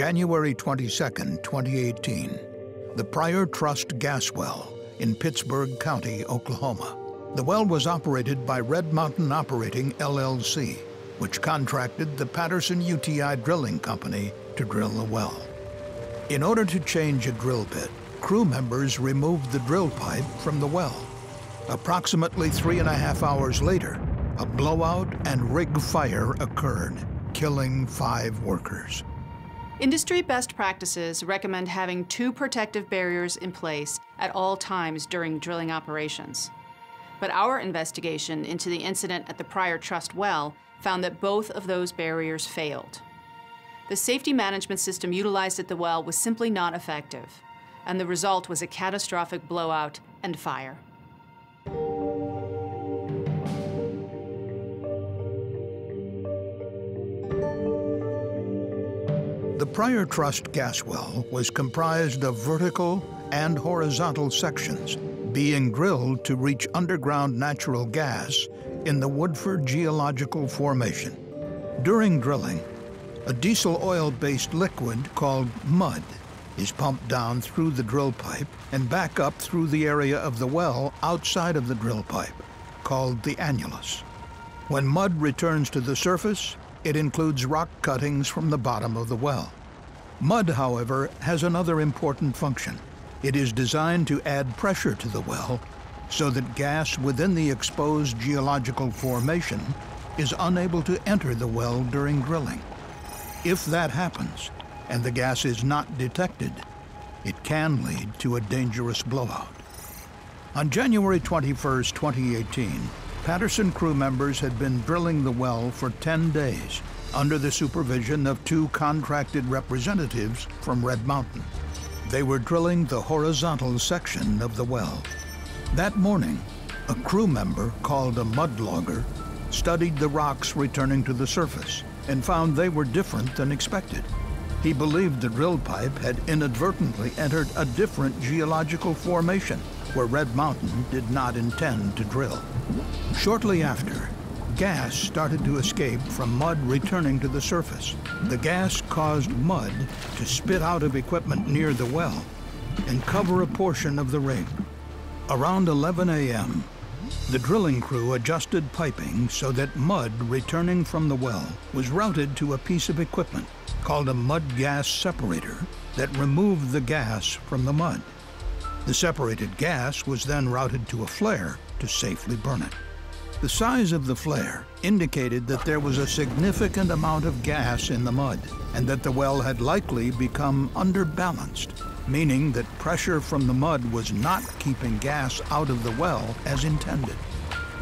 January 22, 2018, the Pryor Trust gas well in Pittsburg County, Oklahoma. The well was operated by Red Mountain Operating LLC, which contracted the Patterson UTI Drilling Company to drill the well. In order to change a drill bit, crew members removed the drill pipe from the well. Approximately three and a half hours later, a blowout and rig fire occurred, killing five workers. Industry best practices recommend having two protective barriers in place at all times during drilling operations. But our investigation into the incident at the Pryor Trust well found that both of those barriers failed. The safety management system utilized at the well was simply not effective, and the result was a catastrophic blowout and fire. The Pryor Trust gas well was comprised of vertical and horizontal sections being drilled to reach underground natural gas in the Woodford Geological Formation. During drilling, a diesel oil-based liquid called mud is pumped down through the drill pipe and back up through the area of the well outside of the drill pipe, called the annulus. When mud returns to the surface, it includes rock cuttings from the bottom of the well. Mud, however, has another important function. It is designed to add pressure to the well so that gas within the exposed geological formation is unable to enter the well during drilling. If that happens, and the gas is not detected, it can lead to a dangerous blowout. On January 21, 2018, Patterson crew members had been drilling the well for 10 days under the supervision of two contracted representatives from Red Mountain. They were drilling the horizontal section of the well. That morning, a crew member called a mudlogger studied the rocks returning to the surface and found they were different than expected. He believed the drill pipe had inadvertently entered a different geological formation where Red Mountain did not intend to drill. Shortly after, gas started to escape from mud returning to the surface. The gas caused mud to spit out of equipment near the well and cover a portion of the rig. Around 11 a.m., the drilling crew adjusted piping so that mud returning from the well was routed to a piece of equipment called a mud gas separator that removed the gas from the mud. The separated gas was then routed to a flare to safely burn it. The size of the flare indicated that there was a significant amount of gas in the mud and that the well had likely become underbalanced, meaning that pressure from the mud was not keeping gas out of the well as intended.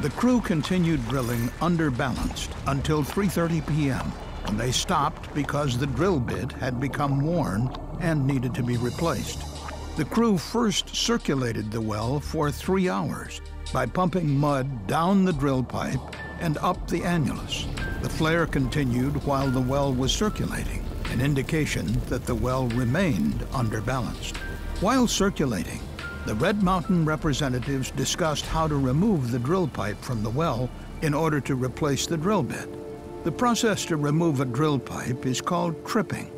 The crew continued drilling underbalanced until 3.30 p.m. when they stopped because the drill bit had become worn and needed to be replaced. The crew first circulated the well for three hours by pumping mud down the drill pipe and up the annulus. The flare continued while the well was circulating, an indication that the well remained underbalanced. While circulating, the Red Mountain representatives discussed how to remove the drill pipe from the well in order to replace the drill bit. The process to remove a drill pipe is called tripping.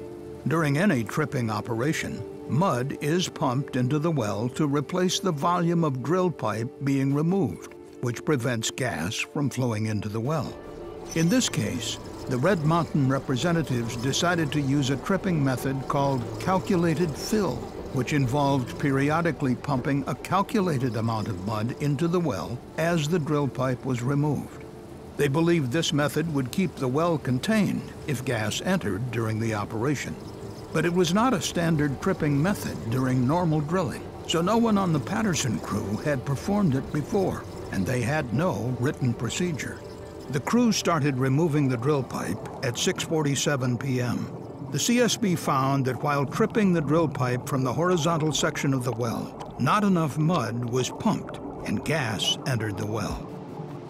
During any tripping operation, Mud is pumped into the well to replace the volume of drill pipe being removed, which prevents gas from flowing into the well. In this case, the Red Mountain representatives decided to use a tripping method called calculated fill, which involved periodically pumping a calculated amount of mud into the well as the drill pipe was removed. They believed this method would keep the well contained if gas entered during the operation. But it was not a standard tripping method during normal drilling, so no one on the Patterson crew had performed it before, and they had no written procedure. The crew started removing the drill pipe at 6.47 p.m. The CSB found that while tripping the drill pipe from the horizontal section of the well, not enough mud was pumped and gas entered the well.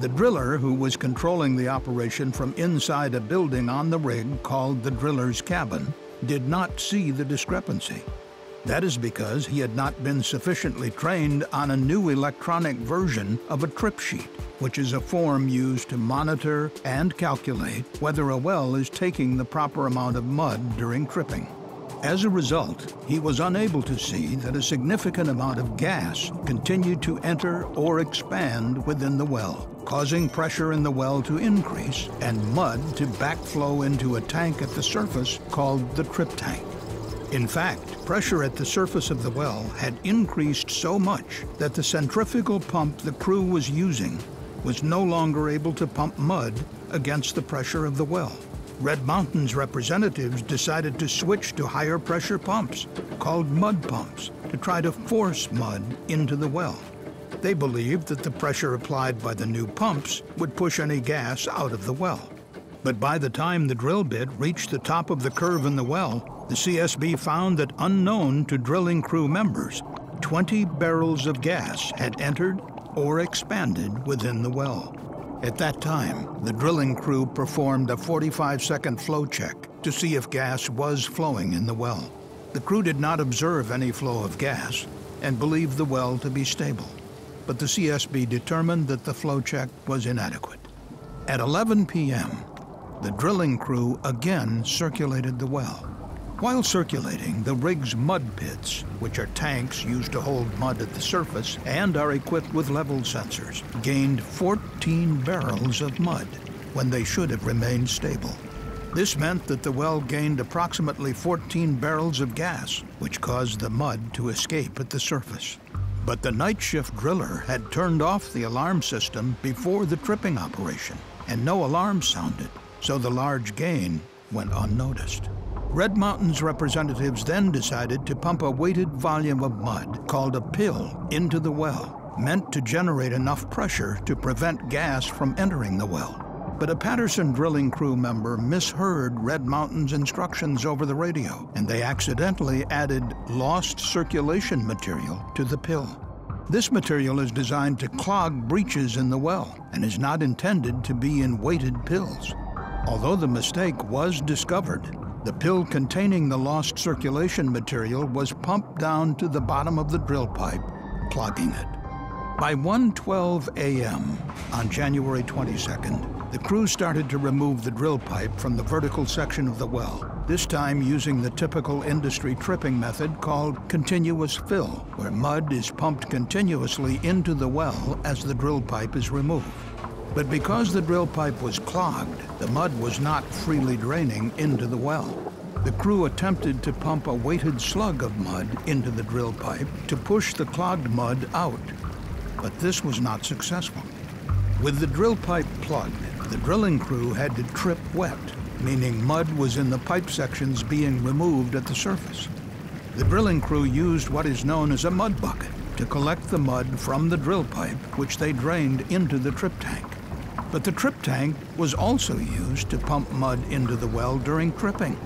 The driller who was controlling the operation from inside a building on the rig called the driller's cabin did not see the discrepancy. That is because he had not been sufficiently trained on a new electronic version of a trip sheet, which is a form used to monitor and calculate whether a well is taking the proper amount of mud during tripping. As a result, he was unable to see that a significant amount of gas continued to enter or expand within the well, causing pressure in the well to increase and mud to backflow into a tank at the surface called the trip tank. In fact, pressure at the surface of the well had increased so much that the centrifugal pump the crew was using was no longer able to pump mud against the pressure of the well. Red Mountain's representatives decided to switch to higher pressure pumps, called mud pumps, to try to force mud into the well. They believed that the pressure applied by the new pumps would push any gas out of the well. But by the time the drill bit reached the top of the curve in the well, the CSB found that unknown to drilling crew members, 20 barrels of gas had entered or expanded within the well. At that time, the drilling crew performed a 45 second flow check to see if gas was flowing in the well. The crew did not observe any flow of gas and believed the well to be stable, but the CSB determined that the flow check was inadequate. At 11 p.m., the drilling crew again circulated the well. While circulating, the rig's mud pits, which are tanks used to hold mud at the surface and are equipped with level sensors, gained 14 barrels of mud when they should have remained stable. This meant that the well gained approximately 14 barrels of gas, which caused the mud to escape at the surface. But the night shift driller had turned off the alarm system before the tripping operation, and no alarm sounded, so the large gain went unnoticed. Red Mountain's representatives then decided to pump a weighted volume of mud, called a pill, into the well, meant to generate enough pressure to prevent gas from entering the well. But a Patterson drilling crew member misheard Red Mountain's instructions over the radio, and they accidentally added lost circulation material to the pill. This material is designed to clog breaches in the well and is not intended to be in weighted pills. Although the mistake was discovered, the pill containing the lost circulation material was pumped down to the bottom of the drill pipe, clogging it. By 1:12 a.m. on January 22nd, the crew started to remove the drill pipe from the vertical section of the well, this time using the typical industry tripping method called continuous fill, where mud is pumped continuously into the well as the drill pipe is removed. But because the drill pipe was clogged, the mud was not freely draining into the well. The crew attempted to pump a weighted slug of mud into the drill pipe to push the clogged mud out, but this was not successful. With the drill pipe plugged, the drilling crew had to trip wet, meaning mud was in the pipe sections being removed at the surface. The drilling crew used what is known as a mud bucket to collect the mud from the drill pipe, which they drained into the trip tank. But the trip tank was also used to pump mud into the well during tripping.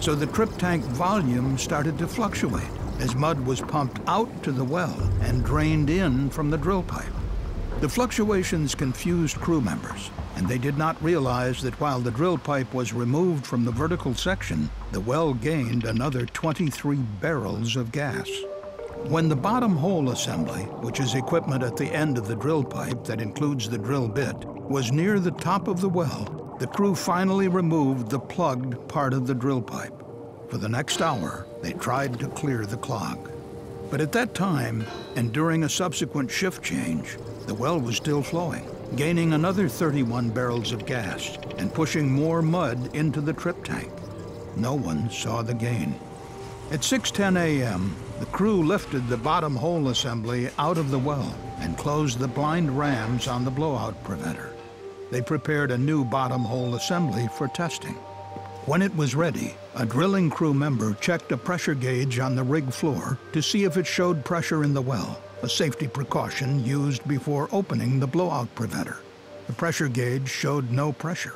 So the trip tank volume started to fluctuate as mud was pumped out to the well and drained in from the drill pipe. The fluctuations confused crew members, and they did not realize that while the drill pipe was removed from the vertical section, the well gained another 23 barrels of gas. When the bottom hole assembly, which is equipment at the end of the drill pipe that includes the drill bit, was near the top of the well, the crew finally removed the plugged part of the drill pipe. For the next hour, they tried to clear the clog. But at that time, and during a subsequent shift change, the well was still flowing, gaining another 31 barrels of gas and pushing more mud into the trip tank. No one saw the gain. At 6:10 a.m., the crew lifted the bottom hole assembly out of the well and closed the blind rams on the blowout preventer. They prepared a new bottom hole assembly for testing. When it was ready, a drilling crew member checked a pressure gauge on the rig floor to see if it showed pressure in the well, a safety precaution used before opening the blowout preventer. The pressure gauge showed no pressure.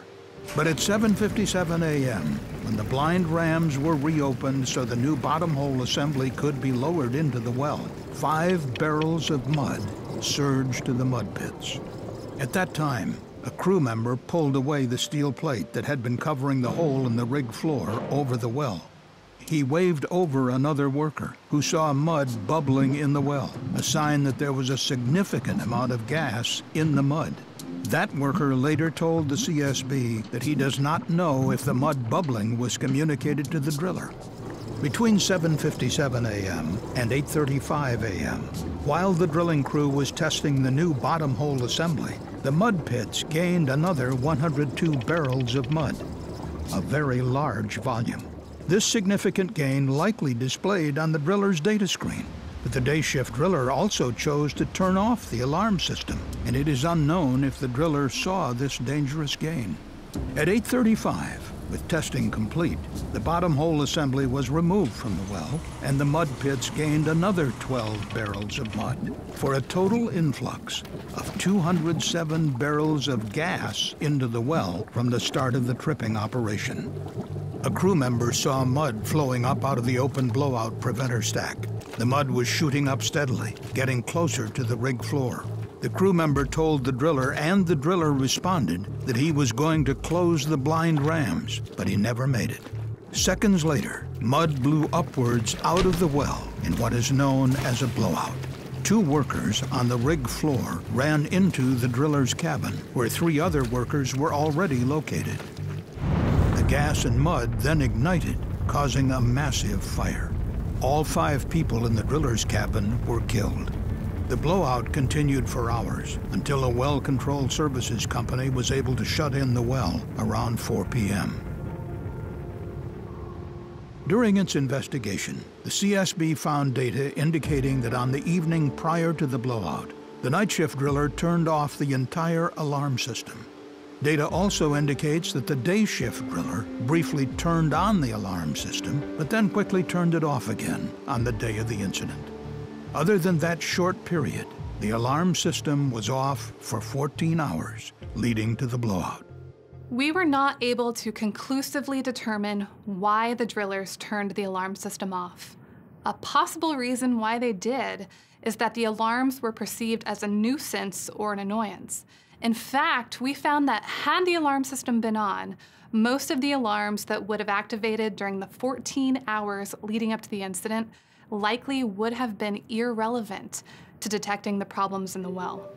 But at 7.57 a.m., when the blind rams were reopened so the new bottom hole assembly could be lowered into the well, five barrels of mud surged to the mud pits. At that time, a crew member pulled away the steel plate that had been covering the hole in the rig floor over the well. He waved over another worker who saw mud bubbling in the well, a sign that there was a significant amount of gas in the mud. That worker later told the CSB that he does not know if the mud bubbling was communicated to the driller. Between 7:57 a.m. and 8:35 a.m., while the drilling crew was testing the new bottom hole assembly, the mud pits gained another 102 barrels of mud, a very large volume. This significant gain likely displayed on the driller's data screen. But the day shift driller also chose to turn off the alarm system, and it is unknown if the driller saw this dangerous gain. At 8:35, with testing complete, the bottom hole assembly was removed from the well, and the mud pits gained another 12 barrels of mud, for a total influx of 207 barrels of gas into the well from the start of the tripping operation. A crew member saw mud flowing up out of the open blowout preventer stack. The mud was shooting up steadily, getting closer to the rig floor. The crew member told the driller, and the driller responded, that he was going to close the blind rams, but he never made it. Seconds later, mud blew upwards out of the well in what is known as a blowout. Two workers on the rig floor ran into the driller's cabin, where three other workers were already located. Gas and mud then ignited, causing a massive fire. All five people in the driller's cabin were killed. The blowout continued for hours until a well control services company was able to shut in the well around 4 p.m. During its investigation, the CSB found data indicating that on the evening prior to the blowout, the night shift driller turned off the entire alarm system. Data also indicates that the day shift driller briefly turned on the alarm system, but then quickly turned it off again on the day of the incident. Other than that short period, the alarm system was off for 14 hours, leading to the blowout. We were not able to conclusively determine why the drillers turned the alarm system off. A possible reason why they did is that the alarms were perceived as a nuisance or an annoyance. In fact, we found that had the alarm system been on, most of the alarms that would have activated during the 14 hours leading up to the incident likely would have been irrelevant to detecting the problems in the well.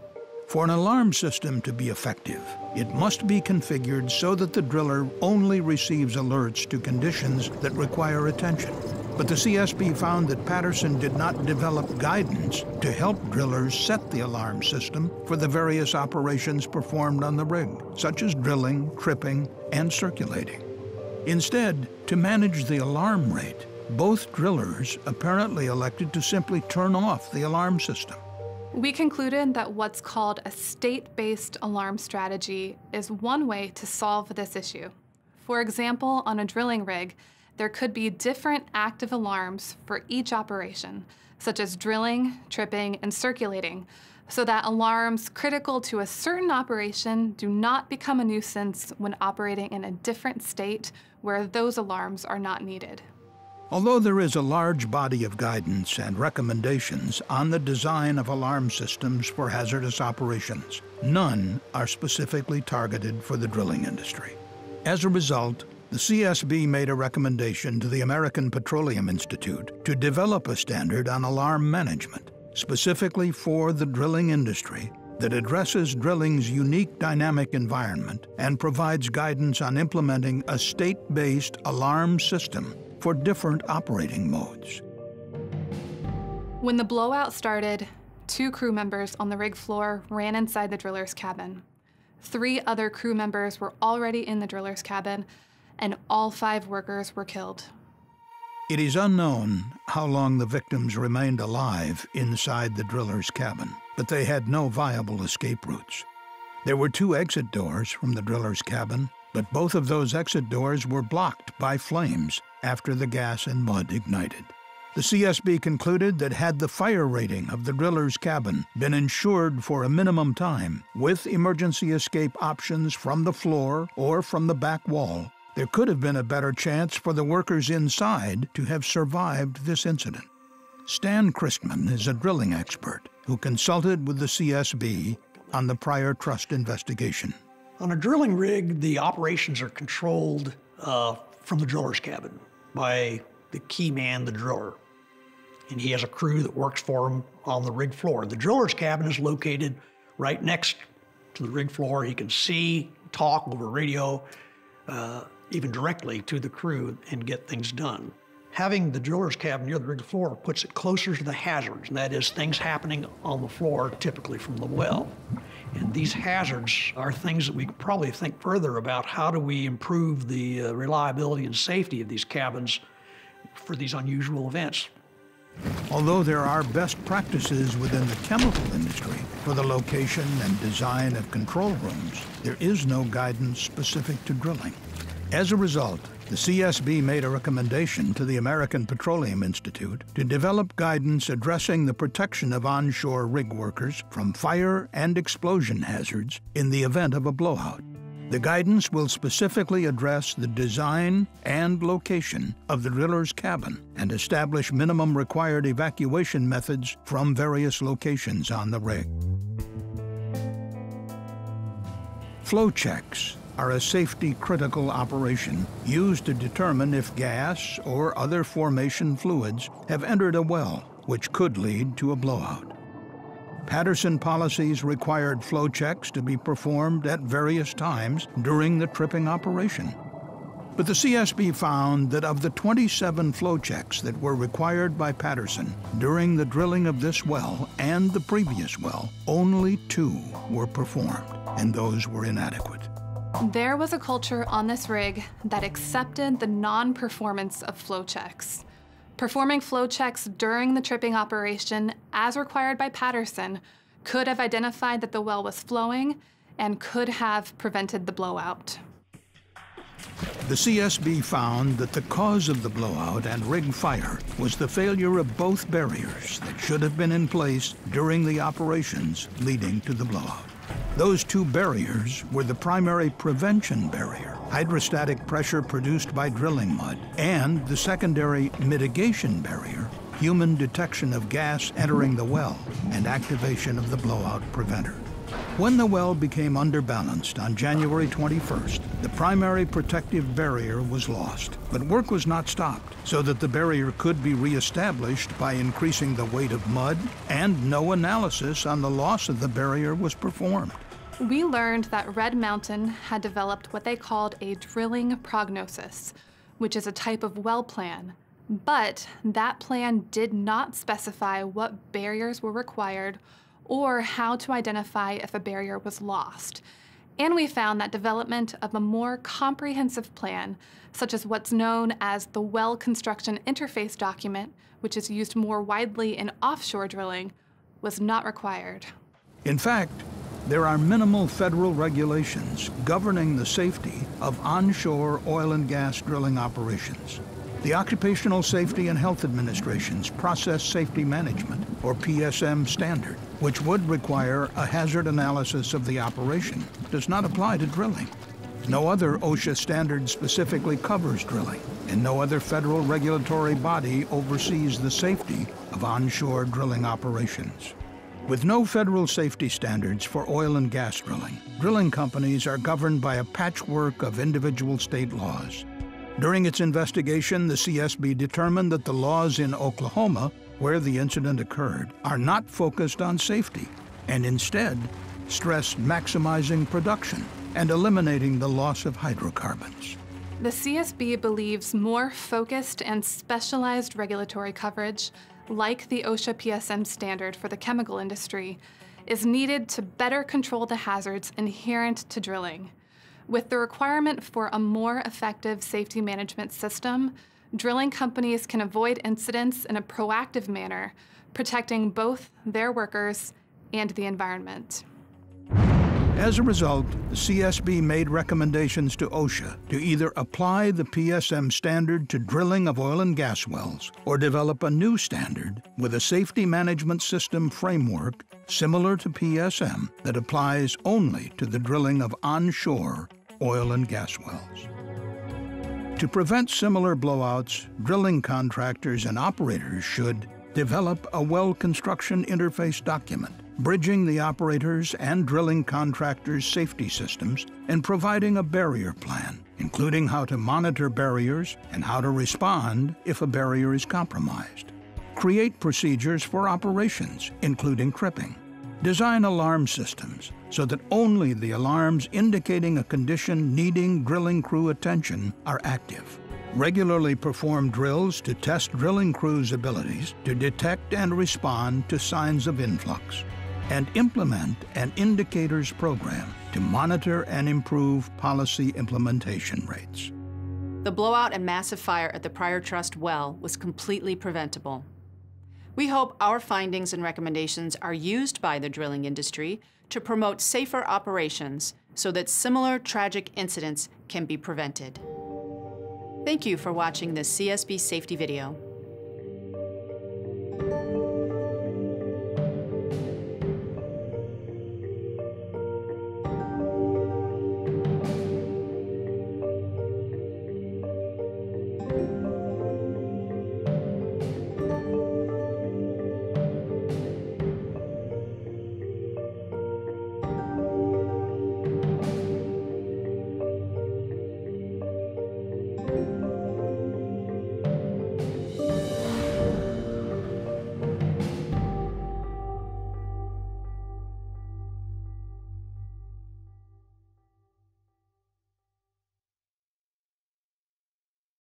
For an alarm system to be effective, it must be configured so that the driller only receives alerts to conditions that require attention. But the CSB found that Patterson did not develop guidance to help drillers set the alarm system for the various operations performed on the rig, such as drilling, tripping, and circulating. Instead, to manage the alarm rate, both drillers apparently elected to simply turn off the alarm system. We concluded that what's called a state-based alarm strategy is one way to solve this issue. For example, on a drilling rig, there could be different active alarms for each operation, such as drilling, tripping, and circulating, so that alarms critical to a certain operation do not become a nuisance when operating in a different state where those alarms are not needed. Although there is a large body of guidance and recommendations on the design of alarm systems for hazardous operations, none are specifically targeted for the drilling industry. As a result, the CSB made a recommendation to the American Petroleum Institute to develop a standard on alarm management, specifically for the drilling industry, that addresses drilling's unique dynamic environment and provides guidance on implementing a state-based alarm system for different operating modes. When the blowout started, two crew members on the rig floor ran inside the driller's cabin. Three other crew members were already in the driller's cabin, and all five workers were killed. It is unknown how long the victims remained alive inside the driller's cabin, but they had no viable escape routes. There were two exit doors from the driller's cabin, but both of those exit doors were blocked by flames after the gas and mud ignited. The CSB concluded that had the fire rating of the driller's cabin been insured for a minimum time, with emergency escape options from the floor or from the back wall, there could have been a better chance for the workers inside to have survived this incident. Stan Christman is a drilling expert who consulted with the CSB on the Pryor Trust investigation. On a drilling rig, the operations are controlled uh, from the driller's cabin by the key man, the driller. And he has a crew that works for him on the rig floor. The driller's cabin is located right next to the rig floor. He can see, talk over radio, uh, even directly to the crew and get things done. Having the driller's cabin near the rig floor puts it closer to the hazards, and that is things happening on the floor, typically from the well. And these hazards are things that we probably think further about how do we improve the uh, reliability and safety of these cabins for these unusual events. Although there are best practices within the chemical industry for the location and design of control rooms, there is no guidance specific to drilling. As a result, the CSB made a recommendation to the American Petroleum Institute to develop guidance addressing the protection of onshore rig workers from fire and explosion hazards in the event of a blowout. The guidance will specifically address the design and location of the driller's cabin and establish minimum required evacuation methods from various locations on the rig. Flow checks are a safety critical operation used to determine if gas or other formation fluids have entered a well, which could lead to a blowout. Patterson policies required flow checks to be performed at various times during the tripping operation. But the CSB found that of the 27 flow checks that were required by Patterson during the drilling of this well and the previous well, only two were performed, and those were inadequate. There was a culture on this rig that accepted the non-performance of flow checks. Performing flow checks during the tripping operation, as required by Patterson, could have identified that the well was flowing and could have prevented the blowout. The CSB found that the cause of the blowout and rig fire was the failure of both barriers that should have been in place during the operations leading to the blowout. Those two barriers were the primary prevention barrier, hydrostatic pressure produced by drilling mud, and the secondary mitigation barrier, human detection of gas entering the well and activation of the blowout preventer. When the well became underbalanced on January 21st, the primary protective barrier was lost. But work was not stopped, so that the barrier could be reestablished by increasing the weight of mud, and no analysis on the loss of the barrier was performed. We learned that Red Mountain had developed what they called a drilling prognosis, which is a type of well plan. But that plan did not specify what barriers were required or how to identify if a barrier was lost. And we found that development of a more comprehensive plan, such as what's known as the Well Construction Interface Document, which is used more widely in offshore drilling, was not required. In fact, there are minimal federal regulations governing the safety of onshore oil and gas drilling operations. The Occupational Safety and Health Administration's Process Safety Management, or PSM standard, which would require a hazard analysis of the operation, does not apply to drilling. No other OSHA standard specifically covers drilling, and no other federal regulatory body oversees the safety of onshore drilling operations. With no federal safety standards for oil and gas drilling, drilling companies are governed by a patchwork of individual state laws. During its investigation, the CSB determined that the laws in Oklahoma, where the incident occurred, are not focused on safety and instead stress maximizing production and eliminating the loss of hydrocarbons. The CSB believes more focused and specialized regulatory coverage like the OSHA PSM standard for the chemical industry, is needed to better control the hazards inherent to drilling. With the requirement for a more effective safety management system, drilling companies can avoid incidents in a proactive manner, protecting both their workers and the environment. As a result, the CSB made recommendations to OSHA to either apply the PSM standard to drilling of oil and gas wells or develop a new standard with a safety management system framework similar to PSM that applies only to the drilling of onshore oil and gas wells. To prevent similar blowouts, drilling contractors and operators should develop a well construction interface document bridging the operators and drilling contractors' safety systems, and providing a barrier plan, including how to monitor barriers and how to respond if a barrier is compromised. Create procedures for operations, including tripping. Design alarm systems so that only the alarms indicating a condition needing drilling crew attention are active. regularly perform drills to test drilling crews' abilities to detect and respond to signs of influx, and implement an indicators program to monitor and improve policy implementation rates. The blowout and massive fire at the Pryor Trust well was completely preventable. We hope our findings and recommendations are used by the drilling industry to promote safer operations so that similar tragic incidents can be prevented. Thank you for watching this CSB safety video.